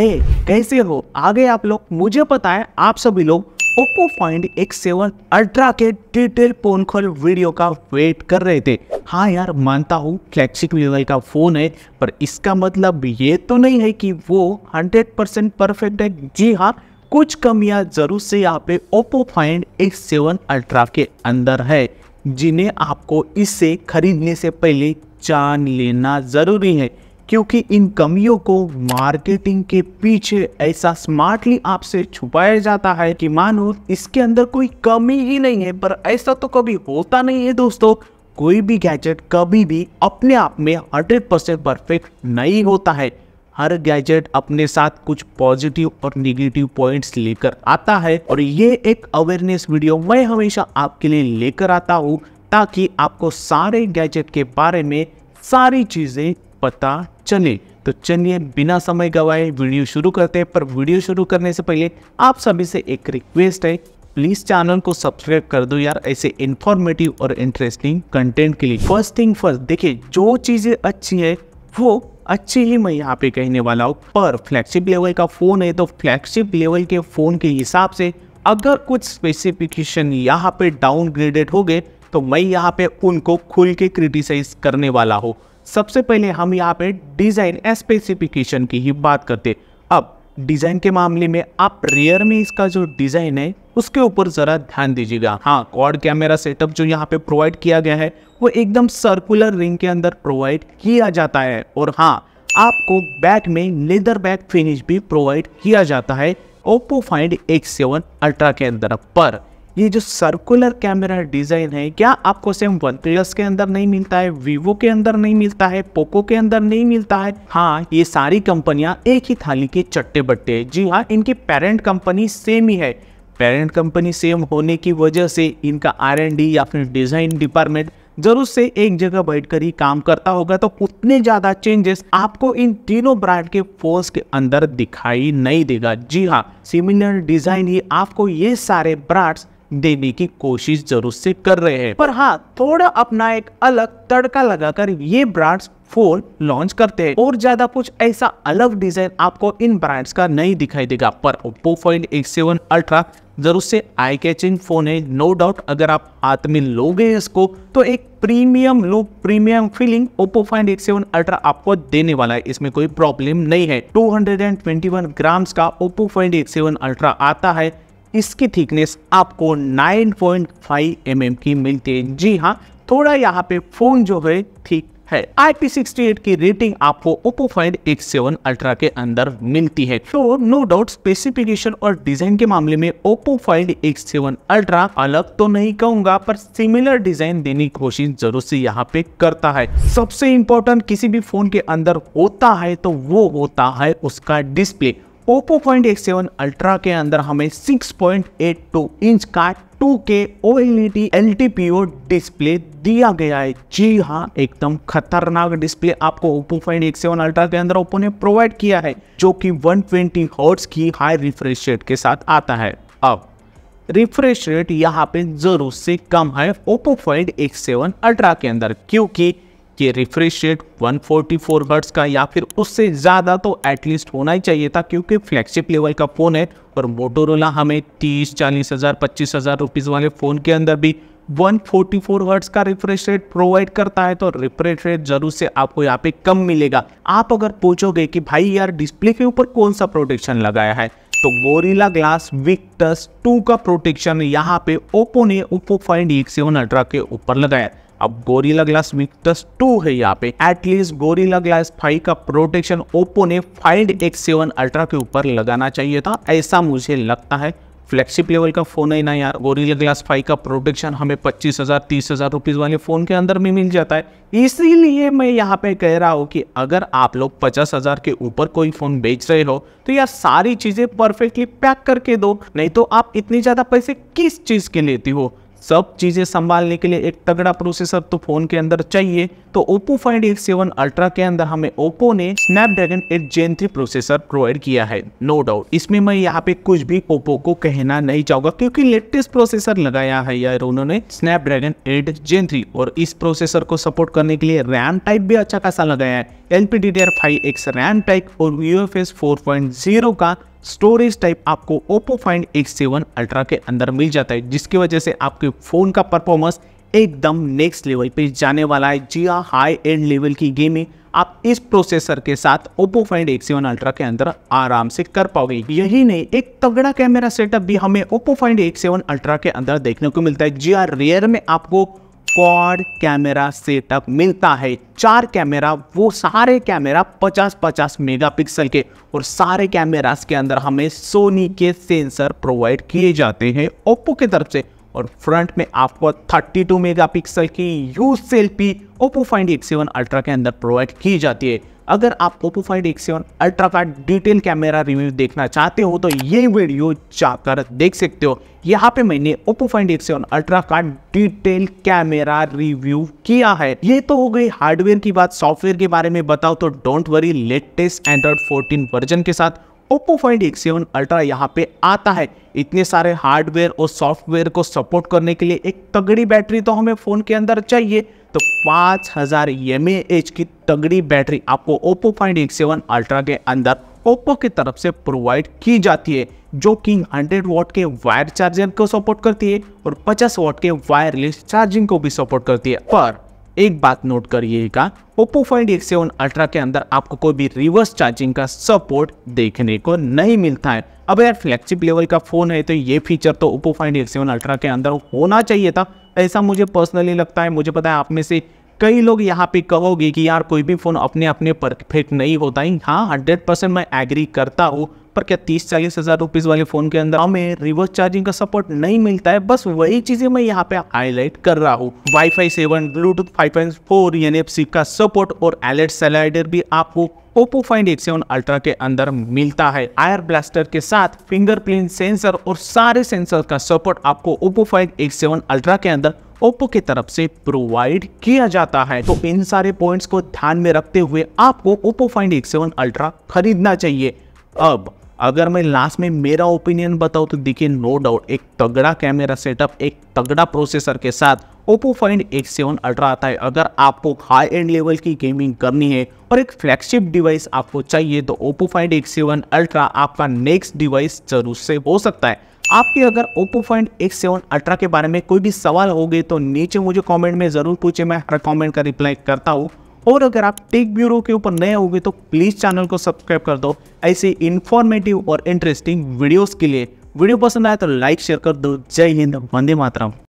ए, कैसे हो? आगे आप लोग, मुझे पता है आप सभी लोग Oppo Find X7 Ultra के डिटेल फ़ोन कॉल वीडियो का वेट कर रहे थे। हाँ यार, मानता हूँ फ्लैगशिप लेवल का फ़ोन है, पर इसका मतलब ये तो नहीं है कि वो 100% परफेक्ट है। जी हाँ कुछ कमियाँ ज़रूर से यहाँ पे Oppo Find Find X7 Ultra के अंदर है, जिन्हें आपको इसे खरीदने से पहले जान लेना ज़रूरी है। क्योंकि इन कमियों को मार्केटिंग के पीछे ऐसा स्मार्टली आपसे छुपाया जाता है कि मानो इसके अंदर कोई कमी ही नहीं है, पर ऐसा तो कभी होता नहीं है दोस्तों। कोई भी गैजेट कभी भी अपने आप में 100% परफेक्ट नहीं होता है। हर गैजेट अपने साथ कुछ पॉजिटिव और निगेटिव पॉइंट्स लेकर आता है, और ये एक अवेयरनेस वीडियो मैं हमेशा आपके लिए लेकर आता हूँ, ताकि आपको सारे गैजेट के बारे में सारी चीज़ें पता चले तो चलिए बिना समय गवाए वीडियो शुरू करते हैं, पर वीडियो शुरू करने से पहले आप सभी से एक रिक्वेस्ट है प्लीज़ चैनल को सब्सक्राइब कर दो यार ऐसे इंफॉर्मेटिव और इंटरेस्टिंग कंटेंट के लिए। फ़र्स्ट थिंग फ़र्स्ट देखिए, जो चीज़ें अच्छी है, वो अच्छी ही मैं यहाँ पे कहने वाला हूँ। पर फ्लैगशिप लेवल का फ़ोन है तो फ्लैगशिप लेवल के फ़ोन के हिसाब से अगर कुछ स्पेसिफिकेशन यहाँ पे डाउनग्रेडेड हो गए तो मैं यहाँ पे उनको खुल के क्रिटिसाइज करने वाला हूँ। सबसे पहले हम यहाँ पे डिज़ाइन स्पेसिफिकेशन की ही बात करते अब डिज़ाइन के मामले में आप रियर में इसका जो डिज़ाइन है, उसके ऊपर जरा ध्यान दीजिएगा। हाँ क्वाड कैमरा सेटअप जो यहाँ पे प्रोवाइड किया गया है, वो एकदम सर्कुलर रिंग के अंदर प्रोवाइड किया जाता है। और हाँ आपको बैक में लेदर बैक फिनिश भी प्रोवाइड किया जाता है Oppo Find X seven Ultra के अंदर पर। ये जो सर्कुलर कैमरा डिज़ाइन है, क्या आपको सेम वन प्लस के अंदर नहीं मिलता है वीवो के अंदर नहीं मिलता है पोको के अंदर नहीं मिलता है? हाँ ये सारी कंपनियाँ एक ही थाली के चट्टे बट्टे हैं। जी हाँ इनकी पेरेंट कंपनी सेम ही है। पेरेंट कंपनी सेम होने की वजह से इनका आरएनडी या फिर डिज़ाइन डिपार्टमेंट ज़रूर से एक जगह बैठकर ही काम करता होगा तो उतने ज़्यादा चेंजेस आपको इन तीनों ब्रांड के फोन्स के अंदर दिखाई नहीं देगा। जी हाँ सिमिलर डिज़ाइन ही आपको ये सारे ब्रांड्स देने की कोशिश ज़रूर से कर रहे हैं। पर हाँ थोड़ा अपना एक अलग तड़का लगाकर ये ब्रांड्स फ़ोन लॉन्च करते हैं। और ज़्यादा कुछ ऐसा अलग डिज़ाइन आपको इन ब्रांड्स का नहीं दिखाई देगा। पर Oppo Oppo Find X7 Ultra ज़रूर से आई कैचिंग फ़ोन है नो डाउट अगर आप हाथ में लोगे इसको तो एक premium look premium feeling Oppo Find X7 Ultra आपको देने वाला है। इसमें कोई प्रॉब्लम नहीं है। 221 ग्राम्स का Oppo Find X7 Ultra आता है। इसकी थिकनेस आपको 9.5 पॉइंट mm की मिलती है। जी हाँ थोड़ा यहाँ पे फ़ोन जो है, ठीक है। IP68 की रेटिंग आपको Oppo Find X7 Ultra के अंदर मिलती है। तो नो डाउट स्पेसिफिकेशन और डिज़ाइन के मामले में Oppo Find X7 Ultra अलग तो नहीं कहूँगा, पर सिमिलर डिज़ाइन देने की कोशिश ज़रूर से यहाँ पे करता है। सबसे इंपॉर्टेंट किसी भी फ़ोन के अंदर होता है तो वो होता है उसका display Oppo Find X7 Ultra के अंदर हमें 6.82 इंच का 2K OLED LTPO डिस्प्ले दिया गया है। जी हाँ एकदम खतरनाक डिस्प्ले आपको Oppo Find X7 Ultra के अंदर Oppo ने प्रोवाइड किया है, जो कि 120 हर्ट्ज की हाई रिफ्रेश रेट के साथ आता है। अब रिफ्रेश रेट यहाँ पे ज़रूर से कम है Oppo Find X7 Ultra के अंदर, क्योंकि कि रिफ्रेश रेट 144 हर्ट्स का या फिर उससे ज़्यादा तो एटलीस्ट होना ही चाहिए था क्योंकि फ्लैगशिप लेवल का फ़ोन है और मोटोरोला हमें तीस, चालीस हज़ार, पच्चीस हज़ार वाले फ़ोन के अंदर भी 144 हर्ट्स का रिफ्रेश रेट प्रोवाइड करता है तो रिफ्रेश रेट ज़रूर से आपको यहाँ पे कम मिलेगा। आप अगर पूछोगे कि भाई यार डिस्प्ले के ऊपर कौन सा प्रोटेक्शन लगाया है तो गोरिला ग्लास विक्टस 2 का प्रोटेक्शन यहाँ पे ओप्पो ने ओप्पो फाइंड X7 अल्ट्रा के ऊपर लगाया अब गोरिला ग्लास विक्टस 2 है यहाँ पे। एटलीस्ट गोरिला ग्लास 5 का प्रोटेक्शन ओप्पो ने फाइंड X7 अल्ट्रा के ऊपर लगाना चाहिए था। ऐसा मुझे लगता है। फ्लैगशिप लेवल का फ़ोन है ना यार। गोरिला ग्लास 5 का प्रोटेक्शन हमें पच्चीस हज़ार, तीस हज़ार रुपीज़ वाले फ़ोन के अंदर में मिल जाता है। इसीलिए मैं यहाँ पे कह रहा हूँ कि अगर आप लोग पचास हज़ार के ऊपर कोई फ़ोन बेच रहे हो तो यार सारी चीज़ें परफेक्टली पैक करके दो। नहीं तो आप इतनी ज़्यादा पैसे किस चीज़ के लेती हो? सब चीज़ें संभालने के लिए एक तगड़ा प्रोसेसर तो फ़ोन के अंदर चाहिए। तो Oppo Find X7 Ultra के अंदर हमें Oppo ने Snapdragon 8 Gen 3 प्रोसेसर प्रोवाइड किया है। नो डाउट इसमें मैं यहाँ पे कुछ भी Oppo को कहना नहीं चाहूँगा, क्योंकि लेटेस्ट प्रोसेसर लगाया है यार उन्होंने Snapdragon 8 Gen 3 और इस प्रोसेसर को सपोर्ट करने के लिए रैम टाइप भी अच्छा खासा लगाया है। L P D D R five X RAM type और UFS 4.0 का स्टोरेज टाइप आपको Oppo Find X7 Ultra के अंदर मिल जाता है, जिसकी वजह से आपके फ़ोन का परफॉर्मेंस एकदम नेक्स्ट लेवल पे जाने वाला है। जी हाँ हाई एंड लेवल की गेमिंग आप इस प्रोसेसर के साथ Oppo Find Find X7 Ultra के अंदर आराम से कर पाओगे। यही नहीं, एक तगड़ा कैमरा सेटअप भी हमें Oppo Find Find X7 Ultra के अंदर देखने को मिलता है। जी हाँ रेयर में आपको क्वाड कैमरा सेटअप मिलता है। चार कैमरा, वो सारे कैमरा 50-50 मेगापिक्सल के और सारे कैमरास के अंदर हमें सोनी के सेंसर प्रोवाइड किए जाते हैं ओप्पो की तरफ़ से और फ्रंट में आपको 32 मेगापिक्सल की you selfie Oppo Find X7 Ultra के अंदर प्रोवाइड की जाती है। अगर आप Oppo five X seven Ultra detail camera review देखना चाहते हो तो ये वीडियो जाकर देख सकते हो। यहाँ पे मैंने Oppo Find X7 अल्ट्रा का डिटेल कैमरा रिव्यू किया है। ये तो हो गई हार्डवेयर की बात सॉफ्टवेयर के बारे में बताओ तो don't worry latest Android 14 version के साथ Oppo Find X7 Ultra यहाँ पे आता है। इतने सारे हार्डवेयर और सॉफ्टवेयर को सपोर्ट करने के लिए एक तगड़ी बैटरी तो हमें फ़ोन के अंदर चाहिए। तो 5000 हज़ार की तगड़ी बैटरी आपको Oppo Find X7 अल्ट्रा के अंदर Oppo की तरफ़ से प्रोवाइड की जाती है, जो कि 100 वॉट के वायर चार्जर को सपोर्ट करती है और 50 वॉट के वायरलेस चार्जिंग को भी सपोर्ट करती है। पर एक बात नोट करिएगा Oppo Find X7 Ultra के अंदर आपको कोई भी रिवर्स चार्जिंग का सपोर्ट देखने को नहीं मिलता है। अब यार फ्लैगशिप लेवल का फ़ोन है तो ये फीचर तो Oppo Find X7 Ultra के अंदर होना चाहिए था। ऐसा मुझे पर्सनली लगता है, मुझे पता है आप में से कई लोग यहाँ पे कहोगे कि यार कोई भी फ़ोन अपने अपने परफेक्ट नहीं होता ही। हाँ हंड्रेड परसेंट मैं एग्री करता हूँ पर क्या तीस, चालीस हज़ार रुपीज़ वाले फ़ोन के अंदर हमें रिवर्स चार्जिंग का सपोर्ट नहीं मिलता है? बस वही चीज़ें मैं यहाँ पे हाईलाइट कर रहा हूँ। Wifi seven Bluetooth five point four N F C का सपोर्ट और एलेट सेलाइडर भी आपको Oppo Find X7 Ultra के अंदर मिलता है। आयर ब्लास्टर के साथ फिंगरप्रिंट सेंसर और सारे सेंसर का सपोर्ट आपको Oppo Find X7 अल्ट्रा के अंदर ओप्पो की तरफ़ से प्रोवाइड किया जाता है। तो इन सारे पॉइंट्स को ध्यान में रखते हुए आपको ओप्पो फाइंड X7 अल्ट्रा खरीदना चाहिए। अब अगर मैं लास्ट में मेरा ओपिनियन बताऊँ तो देखिए नो डाउट एक तगड़ा कैमरा सेटअप एक तगड़ा प्रोसेसर के साथ ओप्पो फाइंड X7 अल्ट्रा आता है। अगर आपको हाई एंड लेवल की गेमिंग करनी है और एक फ्लैगशिप डिवाइस आपको चाहिए तो ओप्पो फाइंड X7 अल्ट्रा आपका नेक्स्ट डिवाइस ज़रूर से हो सकता है। आपके अगर Oppo Find X7 Ultra के बारे में कोई भी सवाल हो गए तो नीचे मुझे कमेंट में ज़रूर पूछे। मैं हर कमेंट का रिप्लाई करता हूँ। और अगर आप टेक ब्यूरो के ऊपर नए होंगे तो प्लीज़ चैनल को सब्सक्राइब कर दो। ऐसे इन्फॉर्मेटिव और इंटरेस्टिंग वीडियोस के लिए। वीडियो पसंद आए तो लाइक शेयर कर दो। जय हिंद, वंदे मातरम।